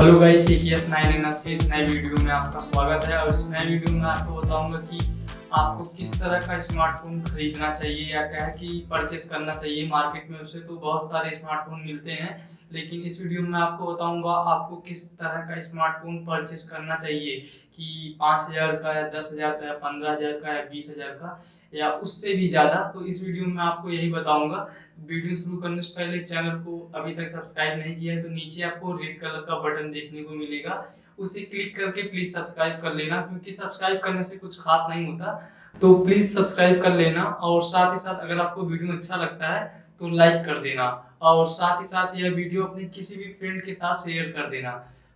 Hello guys C S nine N के इस नए वीडियो में आपका स्वागत है। और इस नए वीडियो में आपको बताऊँगा कि आपको किस तरह का स्मार्टफ़ोन खरीदना चाहिए या क्या कि परचेस करना चाहिए मार्केट में, उसे तो बहुत सारे स्मार्टफ़ोन मिलते हैं। लेकिन इस वीडियो में आपको बताऊँगा आपको किस तरह का स्मार्टफ़ोन परचेस करना चाहिए, कि पाँच हज़ार का या दस हज़ार का या पंद्रह हज़ार का या बीस हज़ार का या उससे भी ज़्यादा। तो इस वीडियो में आपको यही बताऊँगा। वीडियो शुरू करने से पहले चैनल को अभी तक सब्सक्राइब नहीं किया है तो नीचे आपको रेड कलर का बटन देखने को मिलेगा। उसे क्लिक करके प्लीज़ सब्सक्राइब कर लेना, क्योंकि सब्सक्राइब करने से कुछ खास नहीं होता। तो प्लीज़ सब्सक्राइब कर लेना और साथ ही साथ अगर आपको वीडियो अच्छा लगता है तो लाइक कर देना। और साथ ही साथ यह वीडियो अपने किसी भी फ्रेंड के साथ शेयर कर देना।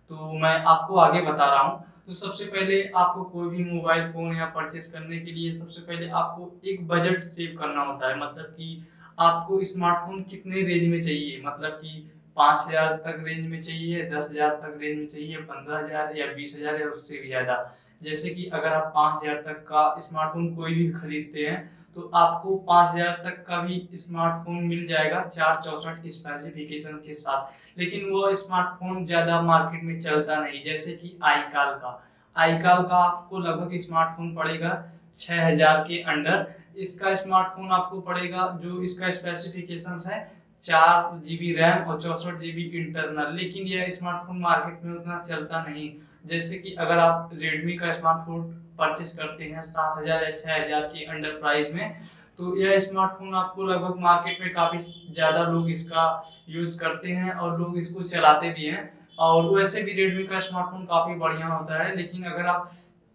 तो मैं आपको आगे बता रहा हूँ। तो सबसे पहले आपको कोई भी मोबाइल फ़ोन या परचेस करने के लिए सबसे पहले आपको एक बजट सेव करना होता है। मतलब कि आपको स्मार्टफ़ोन कितने रेंज में चाहिए? मतलब कि पाँच हज़ार तक रेंज में चाहिए, दस हज़ार तक रेंज में चाहिए, पंद्रह हज़ार या बीस हज़ार या उससे भी ज़्यादा। जैसे कि अगर आप पाँच हज़ार तक का स्मार्टफ़ोन कोई भी खरीदते हैं तो आपको पाँच हज़ार तक का भी स्मार्टफ़ोन मिल जाएगा चार चौसठ स्पेसिफिकेशन के साथ। लेकिन वो स्मार्टफ़ोन ज़्यादा मार्केट में चलता नहीं, जैसे कि आई काल का। आई काल का आपको लगभग स्मार्टफ़ोन पड़ेगा छह हज़ार के अंडर। इसका स्मार्टफ़ोन आपको पड़ेगा जो इसका स्पेसिफिकेशन है चार जीबी रैम और चौसठ जीबी इंटरनल लेकिन यह स्मार्टफ़ोन मार्केट में उतना चलता नहीं। जैसे कि अगर आप रेडमी का स्मार्टफ़ोन परचेस करते हैं, सात हज़ार या छह हज़ार की अंडर प्राइस में तो यह स्मार्टफ़ोन आपको लगभग मार्केट में काफ़ी ज़्यादा लोग इसका यूज़ करते हैं और लोग इसको चलाते भी हैं। और वैसे भी रेडमी का स्मार्टफ़ोन काफ़ी बढ़िया होता है, लेकिन अगर आप,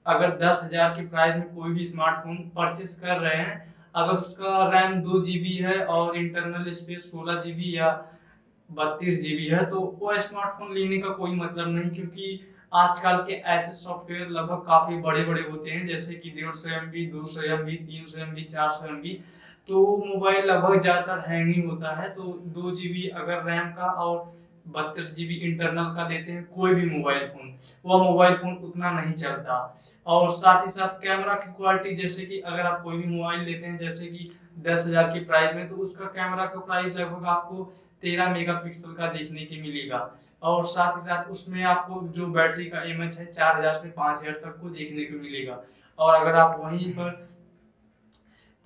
अगर दस हज़ार की प्राइस में कोई भी स्मार्टफ़ोन परचेस कर रहे हैं अगर उसका रैम दो जीबी है और इंटरनल स्पेस सोलह जीबी या बत्तीस जीबी है तो वो स्मार्टफ़ोन लेने का कोई मतलब नहीं, क्योंकि आजकल के ऐसे सॉफ्टवेयर लगभग काफ़ी बड़े बड़े होते हैं, जैसे कि डेढ़ सौ एम बी दो सौ एम बी तीन सौ एम बी चार सौ एम बी तो मोबाइल लगभग ज़्यादातर हैंग ही होता है। तो दो जीबी अगर रैम का और बत्तीस जीबी इंटरनल का लेते हैं, कोई भी मोबाइल फ़ोन वह मोबाइल फ़ोन उतना नहीं चलता। और साथ ही साथ कैमरा की क्वालिटी जैसे कि अगर आप कोई भी मोबाइल लेते हैं, जैसे कि दस हज़ार की प्राइस में तो उसका कैमरा का प्राइस लगभग आपको तेरह मेगापिक्सल का देखने के मिलेगा। और साथ ही साथ उसमें आपको जो बैटरी का एमएच है, चार हज़ार से पाँच तक को देखने को मिलेगा। और अगर आप वहीं पर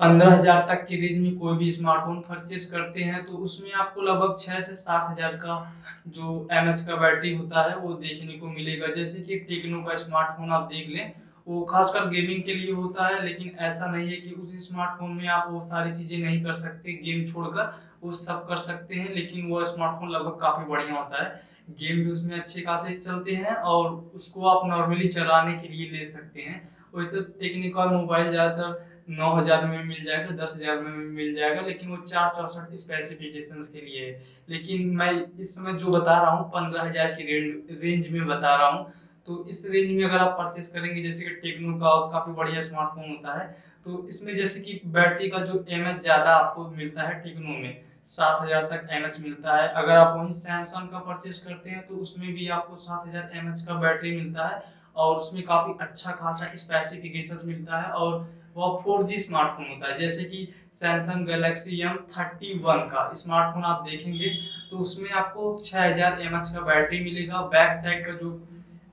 पंद्रह हज़ार तक की रेंज में कोई भी स्मार्टफ़ोन परचेज करते हैं तो उसमें आपको लगभग छह से सात हज़ार का जो एमएस का बैटरी होता है, वो देखने को मिलेगा। जैसे कि टेक्नो का स्मार्टफ़ोन आप देख लें, वो खासकर गेमिंग के लिए होता है, लेकिन ऐसा नहीं है कि उस स्मार्टफ़ोन में आप वो सारी चीज़ें नहीं कर सकते गेम छोड़कर वो सब कर सकते हैं, लेकिन वो स्मार्टफ़ोन लगभग काफ़ी बढ़िया होता है। गेम भी उसमें अच्छे खासे चलते हैं और उसको आप नॉर्मली चलाने के लिए ले सकते हैं। वैसे टेक्निकल मोबाइल ज़्यादातर नौ हज़ार में मिल जाएगा, दस हज़ार में मिल जाएगा, लेकिन वो चार चौसठ स्पेसिफिकेशन के लिए है। लेकिन मैं इस समय जो बता रहा हूँ, पंद्रह हज़ार की रेंज रेंज में बता रहा हूँ। तो इस रेंज में अगर आप परचेस करेंगे, जैसे कि टेक्नो का काफ़ी बढ़िया स्मार्टफ़ोन होता है तो इसमें जैसे कि बैटरी का जो एमएच ज़्यादा आपको मिलता है टेक्नो में, सात हज़ार तक एमएच मिलता है। अगर आप वहीं सैमसंग का परचेस करते हैं तो उसमें भी आपको सात हज़ार एम का बैटरी मिलता है। और उसमें काफ़ी अच्छा खासा स्पेसिफिकेशन मिलता है और वह फोर जी स्मार्टफ़ोन होता है। जैसे कि Samsung Galaxy M thirty one का स्मार्टफ़ोन आप देखेंगे तो उसमें आपको छह हज़ार एम एच का बैटरी मिलेगा। बैक साइड का जो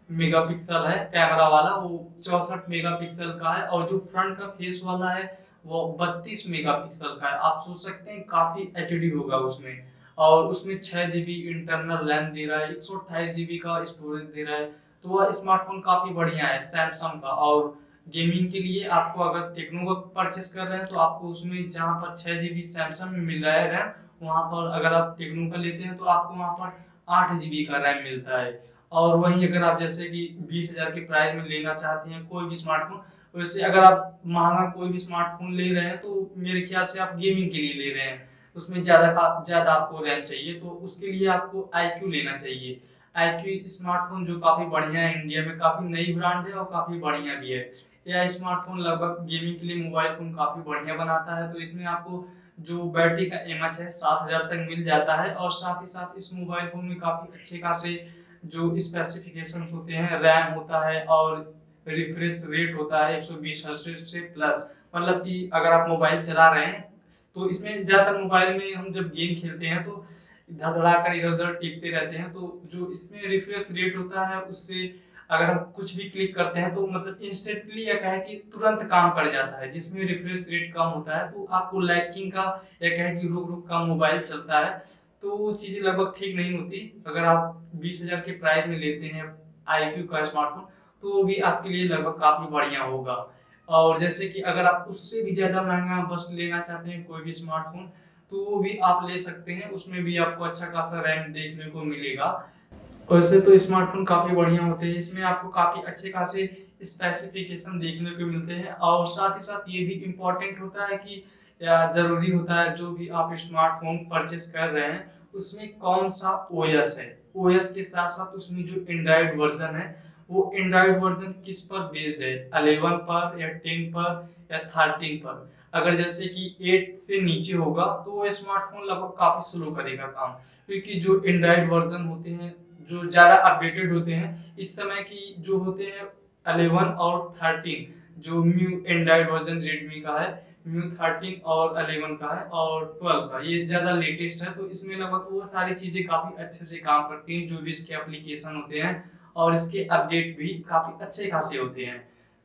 मेगापिक्सल है कैमरा वाला, वो चौसठ मेगापिक्सल का है और जो फ्रंट का फेस वाला है, वो बत्तीस मेगापिक्सल का है। आप सोच सकते हैं, काफ़ी एचडी होगा उसमें। और उसमें छह जीबी इंटरनल रैम दे रहा है, एक सौ अट्ठाईस जीबी का स्टोरेज दे रहा है। तो वह स्मार्टफ़ोन काफ़ी बढ़िया है सैमसंग का। और गेमिंग के लिए आपको अगर टेक्नो का परचेस कर रहे हैं तो आपको उसमें जहाँ पर छह जीबी सैमसंग में मिल रहा है रैम वहाँ पर अगर आप टेक्नो का लेते हैं तो आपको वहाँ पर आठ जीबी का रैम मिलता है। और वहीं अगर आप जैसे कि बीस हज़ार के प्राइस में लेना चाहते हैं कोई भी स्मार्टफ़ोन वैसे अगर आप महँगा कोई भी स्मार्टफ़ोन ले रहे हैं तो मेरे ख्याल से आप गेमिंग के लिए ले रहे हैं। उसमें ज़्यादा ज़्यादा आपको रैम चाहिए तो उसके लिए आपको आई लेना चाहिए। आई स्मार्टफ़ोन जो काफ़ी बढ़िया है इंडिया में, काफ़ी नई ब्रांड है और काफ़ी बढ़िया भी है। यह स्मार्टफ़ोन लगभग गेमिंग के लिए मोबाइल फ़ोन काफ़ी बढ़िया बनाता है तो इसमें आपको जो बैटरी का एम एच है, सात हज़ार तक मिल जाता है और साथ ही साथ इस मोबाइल फ़ोन में काफ़ी अच्छे खासे जो स्पेसिफिकेशन होते हैं रैम होता है और रिफ्रेश रेट होता है 120 हर्ट्ज से प्लस मतलब कि अगर आप मोबाइल चला रहे हैं तो इसमें ज़्यादातर मोबाइल में हम जब गेम खेलते हैं तो धड़धड़ा कर इधर उधर टिपते रहते हैं। तो जो इसमें रिफ्रेश रेट होता है, उससे अगर हम कुछ भी क्लिक करते हैं तो मतलब इंस्टेंटली या कहे कि तुरंत काम कर जाता है, जिसमें रिफ्रेश रेट कम होता है। तो आपको लैकिंग का या कहे कि रुक रुक का मोबाइल चलता है तो वो चीज़ें लगभग ठीक नहीं होती। अगर आप बीस हज़ार के प्राइस में लेते हैं आईक्यू का स्मार्टफ़ोन तो वो भी आपके लिए लगभग काफ़ी बढ़िया होगा। और जैसे कि अगर आप उससे भी ज़्यादा महँगा बस लेना चाहते हैं, कोई भी स्मार्टफ़ोन तो वो भी आप ले सकते हैं। उसमें भी आपको अच्छा खासा रैम देखने को मिलेगा। वैसे तो स्मार्टफ़ोन काफ़ी बढ़िया होते हैं। इसमें आपको काफ़ी अच्छे खासे स्पेसिफिकेशन देखने को मिलते हैं। और साथ ही साथ ये भी इम्पोर्टेंट होता है कि ज़रूरी होता है जो भी आप स्मार्टफ़ोन परचेस कर रहे हैं, उसमें कौन सा ओएस है? ओएस के साथ साथ उसमें जो एंड्रॉइड वर्जन है वो एंड्रॉइड वर्जन किस पर बेस्ड है? 11 पर या 10 पर या 13 पर? अगर जैसे कि 8 से नीचे होगा तो वो स्मार्टफ़ोन लगभग काफ़ी स्लो करेगा काम। क्योंकि जो एंड्रॉइड वर्जन होते हैं, जो ज़्यादा अपडेटेड होते हैं, इस समय की जो होते हैं 11 और 13 जो म्यू एंड्रॉइड वर्जन रेडमी का है म्यू 13 और 11 का है और 12 का, ये ज़्यादा लेटेस्ट है तो इसमें लगभग वो सारी चीज़ें काफ़ी अच्छे से काम करती हैं, जो भी इसके एप्लीकेशन होते हैं। और इसके अपडेट भी काफ़ी अच्छे खासे होते हैं।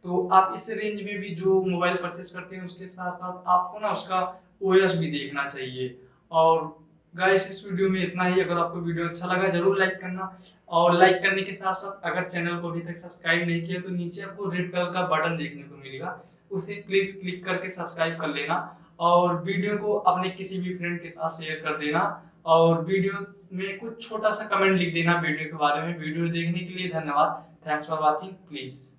तो आप इस रेंज में भी जो मोबाइल परचेस करते हैं, उसके साथ साथ आपको ना उसका ओएस भी देखना चाहिए। और गाइस इस वीडियो में इतना ही। अगर आपको वीडियो अच्छा लगा, ज़रूर लाइक करना। और लाइक करने के साथ साथ अगर चैनल को अभी तक सब्सक्राइब नहीं किया तो नीचे आपको रेड कलर का बटन देखने को मिलेगा। उसे प्लीज़ क्लिक करके सब्सक्राइब कर लेना। और वीडियो को अपने किसी भी फ्रेंड के साथ शेयर कर देना। और वीडियो में कुछ छोटा सा कमेंट लिख देना वीडियो के बारे में। वीडियो देखने के लिए धन्यवाद। Thanks for watching please